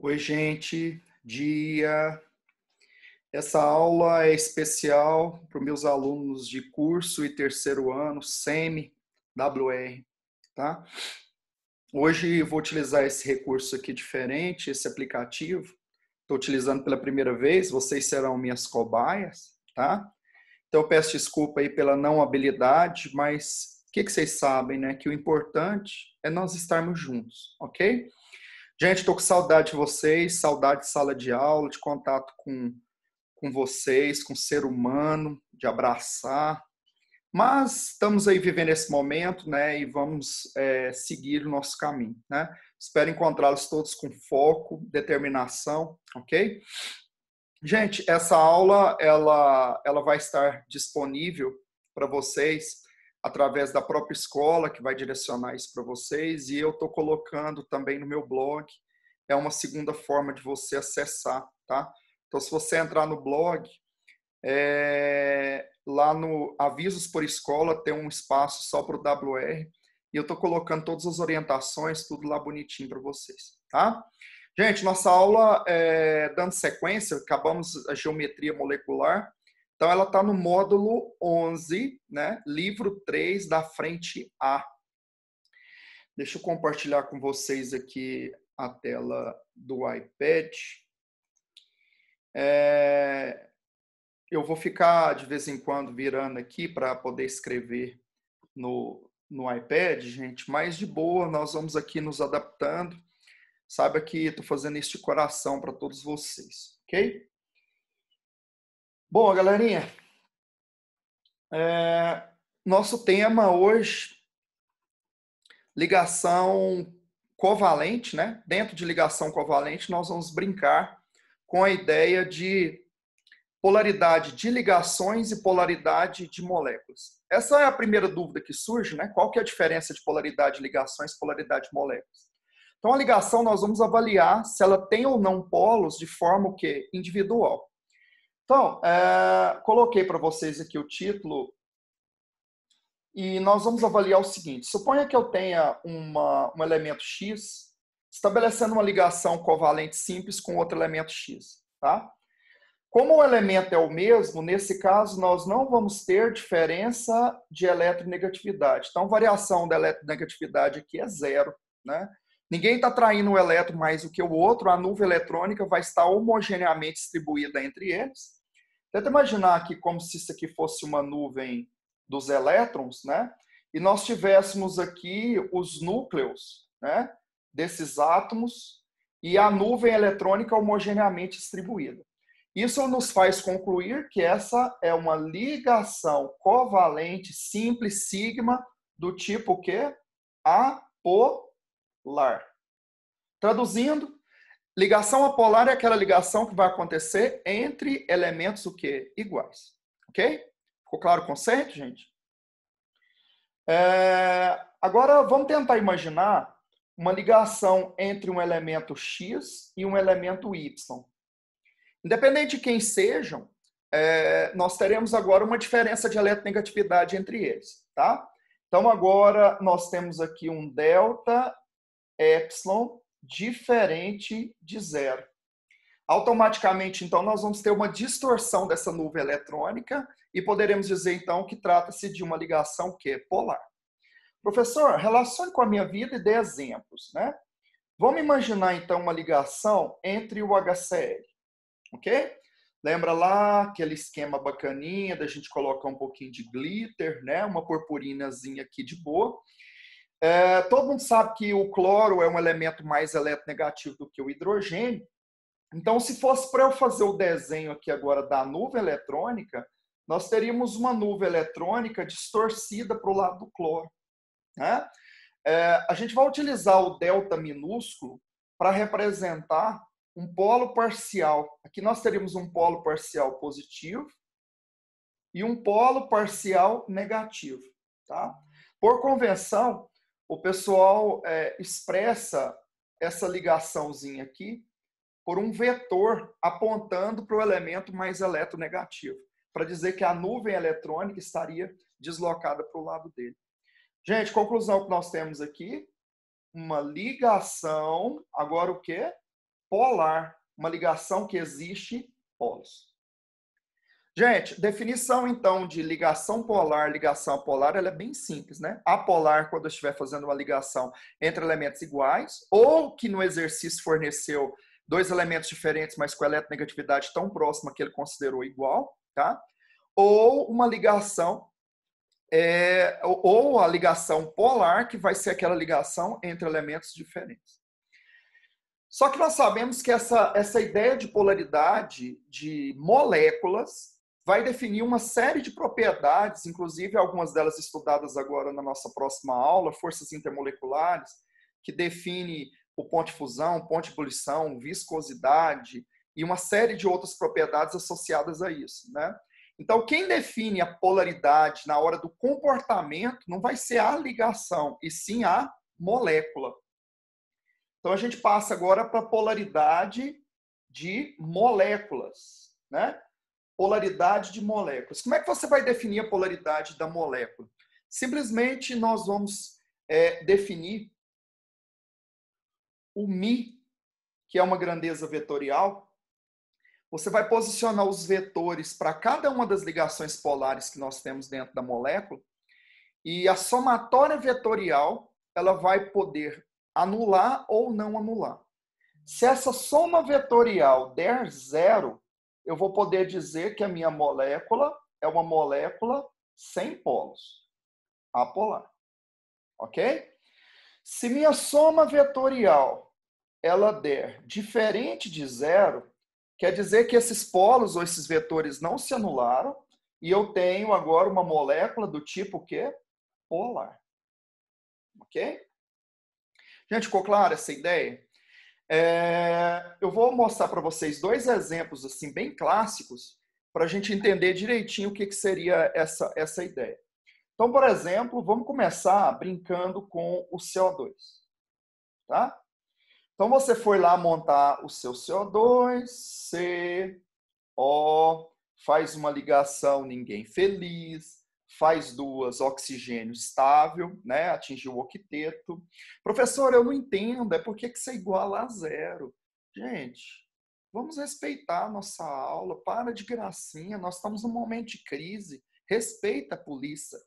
Oi, gente. Dia. Essa aula é especial para meus alunos de curso e terceiro ano, SEMI, WR, tá? Hoje vou utilizar esse recurso aqui diferente, esse aplicativo. Estou utilizando pela primeira vez, vocês serão minhas cobaias, tá? Então eu peço desculpa aí pela não habilidade, mas o que, que vocês sabem, né? Que o importante é nós estarmos juntos, ok? Gente, estou com saudade de vocês, saudade de sala de aula, de contato com, com vocês, com o ser humano, de abraçar. Mas estamos aí vivendo esse momento, né? E vamos é, seguir o nosso caminho, né? Espero encontrá-los todos com foco, determinação, ok? Gente, essa aula ela, ela vai estar disponível para vocês através da própria escola, que vai direcionar isso para vocês, e eu estou colocando também no meu blog. É uma segunda forma de você acessar, tá? Então, se você entrar no blog, é, lá no Avisos por Escola tem um espaço só para o WR, e eu estou colocando todas as orientações, tudo lá bonitinho para vocês, tá? Gente, nossa aula, é, dando sequência, acabamos a geometria molecular, então, ela está no módulo 11, né? livro 3 da frente A. Deixa eu compartilhar com vocês aqui a tela do iPad. É... Eu vou ficar de vez em quando virando aqui para poder escrever no, no iPad, gente, mas de boa, nós vamos aqui nos adaptando. Saiba que estou fazendo isso de coração para todos vocês, ok? Bom, galerinha, é, nosso tema hoje, ligação covalente, né? Dentro de ligação covalente, nós vamos brincar com a ideia de polaridade de ligações e polaridade de moléculas. Essa é a primeira dúvida que surge, né? Qual que é a diferença de polaridade de ligações e polaridade de moléculas? Então, a ligação nós vamos avaliar se ela tem ou não polos de forma o quê? individual. Então, é, coloquei para vocês aqui o título e nós vamos avaliar o seguinte. Suponha que eu tenha uma, um elemento X estabelecendo uma ligação covalente simples com outro elemento X. Tá? Como o elemento é o mesmo, nesse caso nós não vamos ter diferença de eletronegatividade. Então, variação da eletronegatividade aqui é zero. Né? Ninguém está traindo o elétron mais do que o outro, a nuvem eletrônica vai estar homogeneamente distribuída entre eles. Tenta imaginar aqui como se isso aqui fosse uma nuvem dos elétrons, né? E nós tivéssemos aqui os núcleos, né? Desses átomos e a nuvem eletrônica homogeneamente distribuída. Isso nos faz concluir que essa é uma ligação covalente simples sigma do tipo que apolar. Traduzindo, Ligação apolar é aquela ligação que vai acontecer entre elementos o quê? iguais. Ok? Ficou claro o conceito, gente? É... Agora, vamos tentar imaginar uma ligação entre um elemento X e um elemento Y. Independente de quem sejam, é... nós teremos agora uma diferença de eletronegatividade entre eles. Tá? Então, agora nós temos aqui um delta epsilon diferente de zero. Automaticamente, então, nós vamos ter uma distorção dessa nuvem eletrônica e poderemos dizer, então, que trata-se de uma ligação que é polar. Professor, relacione com a minha vida e dê exemplos, né? Vamos imaginar, então, uma ligação entre o HCl, ok? Lembra lá aquele esquema bacaninha da gente colocar um pouquinho de glitter, né? Uma purpurinazinha aqui de boa. É, todo mundo sabe que o cloro é um elemento mais eletronegativo do que o hidrogênio. Então, se fosse para eu fazer o desenho aqui agora da nuvem eletrônica, nós teríamos uma nuvem eletrônica distorcida para o lado do cloro. Né? É, a gente vai utilizar o delta minúsculo para representar um polo parcial. Aqui nós teríamos um polo parcial positivo e um polo parcial negativo. Tá? Por convenção, o pessoal é, expressa essa ligaçãozinha aqui por um vetor apontando para o elemento mais eletronegativo, para dizer que a nuvem eletrônica estaria deslocada para o lado dele. Gente, conclusão que nós temos aqui, uma ligação, agora o quê? polar, uma ligação que existe polos. Gente, definição então de ligação polar, ligação apolar, ela é bem simples, né? Apolar, quando eu estiver fazendo uma ligação entre elementos iguais, ou que no exercício forneceu dois elementos diferentes, mas com eletronegatividade tão próxima que ele considerou igual, tá? Ou uma ligação, é, ou a ligação polar, que vai ser aquela ligação entre elementos diferentes. Só que nós sabemos que essa, essa ideia de polaridade de moléculas vai definir uma série de propriedades, inclusive algumas delas estudadas agora na nossa próxima aula, forças intermoleculares, que define o ponto de fusão, ponto de ebulição, viscosidade e uma série de outras propriedades associadas a isso, né? Então, quem define a polaridade na hora do comportamento não vai ser a ligação, e sim a molécula. Então, a gente passa agora para a polaridade de moléculas, né? Polaridade de moléculas. Como é que você vai definir a polaridade da molécula? Simplesmente nós vamos é, definir o Mi, que é uma grandeza vetorial. Você vai posicionar os vetores para cada uma das ligações polares que nós temos dentro da molécula. E a somatória vetorial ela vai poder anular ou não anular. Se essa soma vetorial der zero, eu vou poder dizer que a minha molécula é uma molécula sem polos, apolar. Ok? Se minha soma vetorial ela der diferente de zero, quer dizer que esses polos ou esses vetores não se anularam e eu tenho agora uma molécula do tipo que polar. Ok? Gente, ficou clara essa ideia? É, eu vou mostrar para vocês dois exemplos assim bem clássicos para a gente entender direitinho o que, que seria essa, essa ideia. Então, por exemplo, vamos começar brincando com o CO2. Tá? Então, você foi lá montar o seu CO2, C, O, faz uma ligação ninguém feliz, faz duas, oxigênio estável, né? Atingiu o octeto. Professor, eu não entendo, é por que você iguala a zero? Gente, vamos respeitar a nossa aula, para de gracinha, nós estamos num momento de crise, respeita a polícia.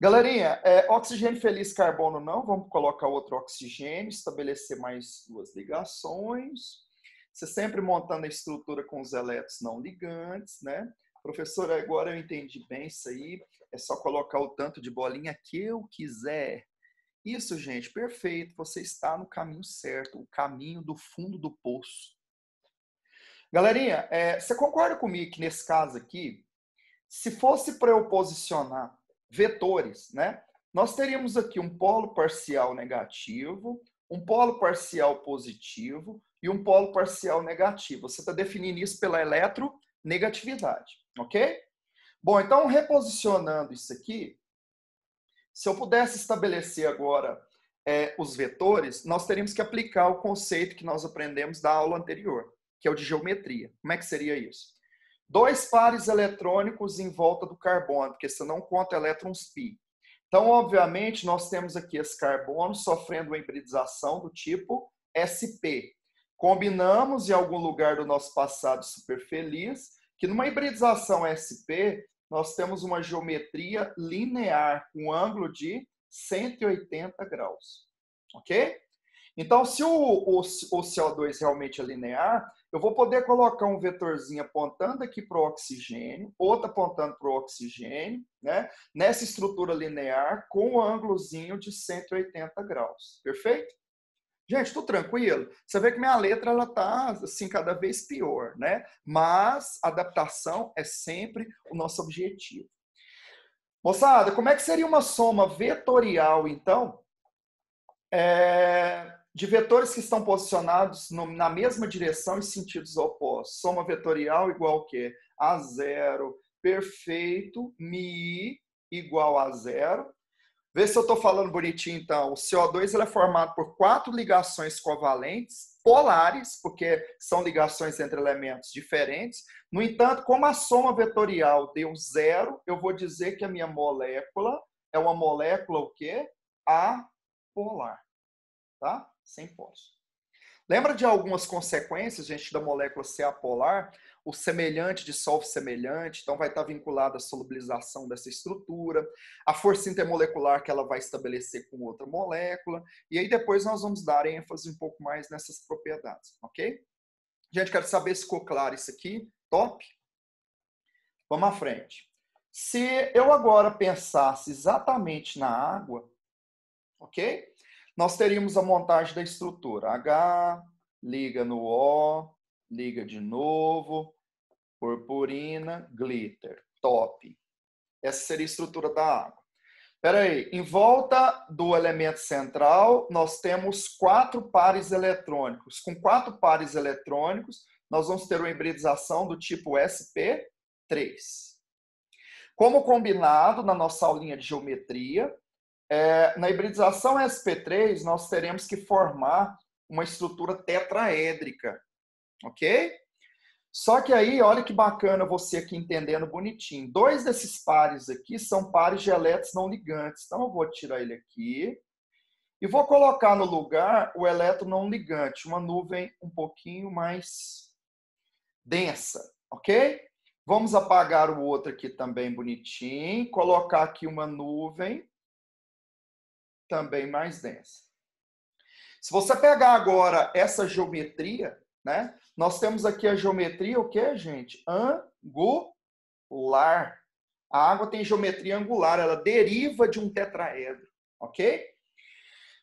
Galerinha, é, oxigênio feliz, carbono não, vamos colocar outro oxigênio, estabelecer mais duas ligações. Você sempre montando a estrutura com os elétrons não ligantes, né? Professor, agora eu entendi bem isso aí. É só colocar o tanto de bolinha que eu quiser. Isso, gente, perfeito. Você está no caminho certo, o caminho do fundo do poço. Galerinha, é, você concorda comigo que nesse caso aqui, se fosse para eu posicionar vetores, né? Nós teríamos aqui um polo parcial negativo, um polo parcial positivo e um polo parcial negativo. Você está definindo isso pela eletronegatividade. Ok? Bom, então reposicionando isso aqui, se eu pudesse estabelecer agora é, os vetores, nós teríamos que aplicar o conceito que nós aprendemos da aula anterior, que é o de geometria. Como é que seria isso? Dois pares eletrônicos em volta do carbono, porque você não conta elétrons pi. Então, obviamente, nós temos aqui esse carbono sofrendo uma hibridização do tipo SP. Combinamos em algum lugar do nosso passado super feliz que numa hibridização SP, nós temos uma geometria linear com um ângulo de 180 graus. Ok? Então, se o, o, o CO2 realmente é linear, eu vou poder colocar um vetorzinho apontando aqui para o oxigênio, outro apontando para o oxigênio, né? nessa estrutura linear com um ângulozinho de 180 graus. Perfeito? Gente, tudo tranquilo? Você vê que minha letra ela tá assim cada vez pior, né? Mas adaptação é sempre o nosso objetivo. Moçada, como é que seria uma soma vetorial, então, é, de vetores que estão posicionados no, na mesma direção em sentidos opostos? Soma vetorial igual o quê? A zero. Perfeito. Mi igual a zero. Vê se eu estou falando bonitinho, então. O CO2 ele é formado por quatro ligações covalentes polares, porque são ligações entre elementos diferentes. No entanto, como a soma vetorial deu zero, eu vou dizer que a minha molécula é uma molécula o quê? Apolar. Tá? Sem polos. Lembra de algumas consequências, gente, da molécula ser apolar? O semelhante dissolve semelhante, então vai estar vinculado à solubilização dessa estrutura, a força intermolecular que ela vai estabelecer com outra molécula, e aí depois nós vamos dar ênfase um pouco mais nessas propriedades, ok? Gente, quero saber se ficou claro isso aqui. Top? Vamos à frente. Se eu agora pensasse exatamente na água, ok? Nós teríamos a montagem da estrutura. H, liga no O, liga de novo, purpurina, glitter. Top. Essa seria a estrutura da água. Espera aí, em volta do elemento central, nós temos quatro pares eletrônicos. Com quatro pares eletrônicos, nós vamos ter uma hibridização do tipo SP3. Como combinado na nossa aulinha de geometria, é, na hibridização SP3, nós teremos que formar uma estrutura tetraédrica, ok? Só que aí, olha que bacana você aqui entendendo bonitinho. Dois desses pares aqui são pares de elétrons não ligantes. Então, eu vou tirar ele aqui e vou colocar no lugar o elétron não ligante, uma nuvem um pouquinho mais densa, ok? Vamos apagar o outro aqui também bonitinho, colocar aqui uma nuvem também mais densa. Se você pegar agora essa geometria, né? Nós temos aqui a geometria, o que, gente? Angular. A água tem geometria angular, ela deriva de um tetraedro, ok?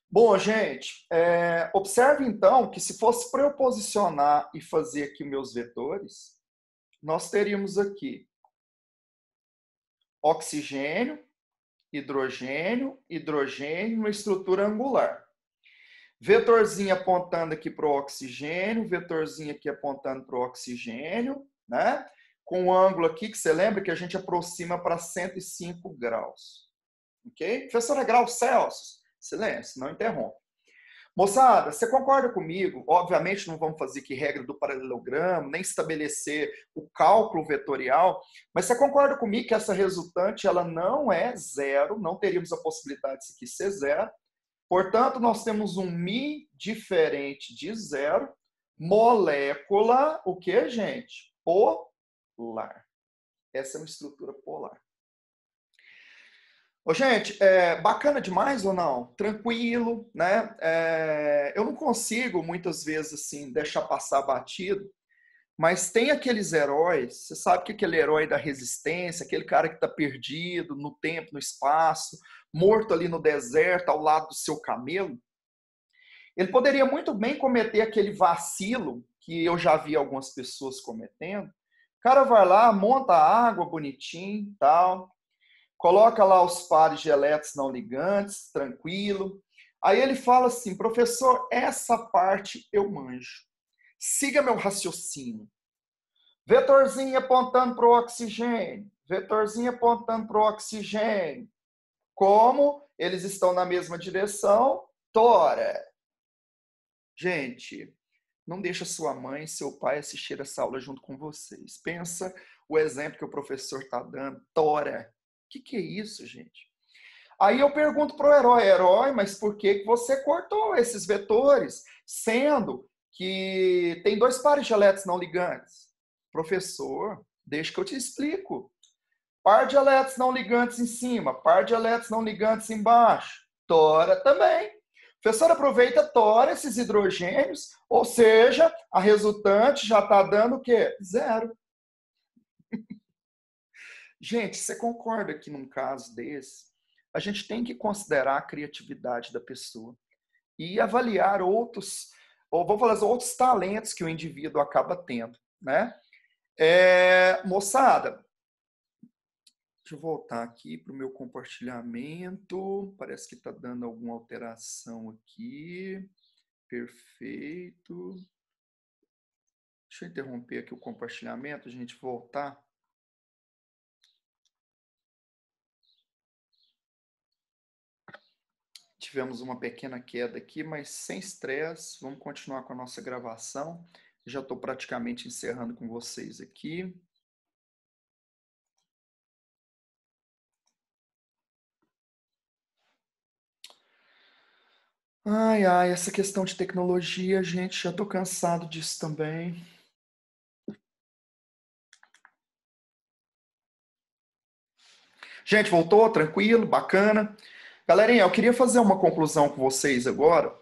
Bom, gente, é, observe então que se fosse para eu posicionar e fazer aqui meus vetores, nós teríamos aqui oxigênio, hidrogênio, hidrogênio, uma estrutura angular. Vetorzinho apontando aqui para o oxigênio, vetorzinho aqui apontando para o oxigênio, né? Com um ângulo aqui que você lembra que a gente aproxima para 105 graus. Ok? Professora, graus Celsius? Silêncio, não interrompe. Moçada, você concorda comigo? Obviamente não vamos fazer aqui regra do paralelogramo, nem estabelecer o cálculo vetorial, mas você concorda comigo que essa resultante ela não é zero, não teríamos a possibilidade de isso aqui ser zero, Portanto, nós temos um Mi diferente de zero, molécula, o que, gente? Polar. Essa é uma estrutura polar. Ô, gente, é bacana demais ou não? Tranquilo, né? É, eu não consigo, muitas vezes, assim, deixar passar batido, mas tem aqueles heróis, você sabe que aquele herói da resistência, aquele cara que está perdido no tempo, no espaço, morto ali no deserto, ao lado do seu camelo, ele poderia muito bem cometer aquele vacilo que eu já vi algumas pessoas cometendo. O cara vai lá, monta a água bonitinho, tal, coloca lá os pares de elétrons não ligantes, tranquilo. Aí ele fala assim, professor, essa parte eu manjo. Siga meu raciocínio. Vetorzinho apontando para o oxigênio, vetorzinho apontando para o oxigênio, como eles estão na mesma direção, tora. Gente, não deixa sua mãe e seu pai assistir essa aula junto com vocês. Pensa o exemplo que o professor está dando. Tora. O que, que é isso, gente? Aí eu pergunto para o herói, herói, mas por que você cortou esses vetores? Sendo que tem dois pares de elétrons não ligantes. Professor, deixa que eu te explico. Par de elétrons não ligantes em cima, par de elétrons não ligantes embaixo. Tora também. O professor aproveita, tora esses hidrogênios, ou seja, a resultante já está dando o quê? Zero. gente, você concorda que num caso desse, a gente tem que considerar a criatividade da pessoa e avaliar outros, ou vou falar outros talentos que o indivíduo acaba tendo, né? É, moçada, Deixa eu voltar aqui para o meu compartilhamento. Parece que está dando alguma alteração aqui. Perfeito. Deixa eu interromper aqui o compartilhamento, a gente voltar. Tivemos uma pequena queda aqui, mas sem estresse. Vamos continuar com a nossa gravação. Já estou praticamente encerrando com vocês aqui. Ai, ai, essa questão de tecnologia, gente, já tô cansado disso também. Gente, voltou? Tranquilo? Bacana? Galerinha, eu queria fazer uma conclusão com vocês agora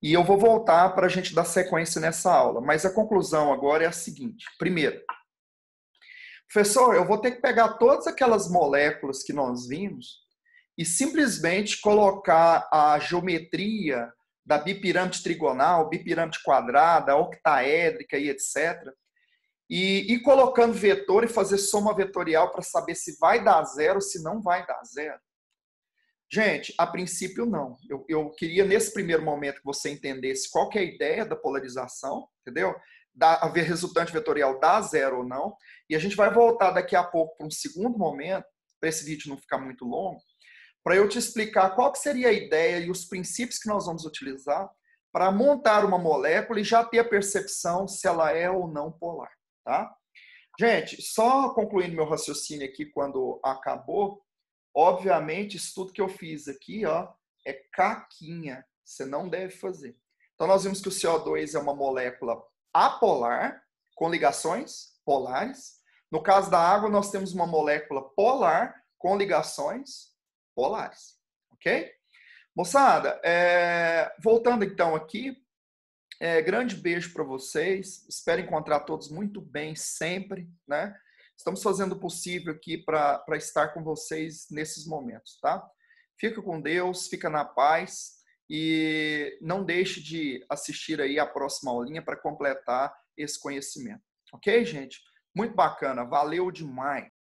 e eu vou voltar para a gente dar sequência nessa aula. Mas a conclusão agora é a seguinte: primeiro, professor, eu vou ter que pegar todas aquelas moléculas que nós vimos e simplesmente colocar a geometria da bipirâmide trigonal, bipirâmide quadrada, octaédrica e etc. E ir colocando vetor e fazer soma vetorial para saber se vai dar zero ou se não vai dar zero. Gente, a princípio não. Eu, eu queria nesse primeiro momento que você entendesse qual é a ideia da polarização, entendeu? Da, haver resultante vetorial dá zero ou não. E a gente vai voltar daqui a pouco para um segundo momento, para esse vídeo não ficar muito longo, para eu te explicar qual que seria a ideia e os princípios que nós vamos utilizar para montar uma molécula e já ter a percepção se ela é ou não polar, tá? Gente, só concluindo meu raciocínio aqui quando acabou, obviamente isso tudo que eu fiz aqui, ó, é caquinha, você não deve fazer. Então nós vimos que o CO2 é uma molécula apolar com ligações polares. No caso da água, nós temos uma molécula polar com ligações polares. Ok? Moçada, é, voltando então aqui, é, grande beijo para vocês. Espero encontrar todos muito bem sempre, né? Estamos fazendo o possível aqui para estar com vocês nesses momentos, tá? Fica com Deus, fica na paz e não deixe de assistir aí a próxima aulinha para completar esse conhecimento. Ok, gente? Muito bacana, valeu demais.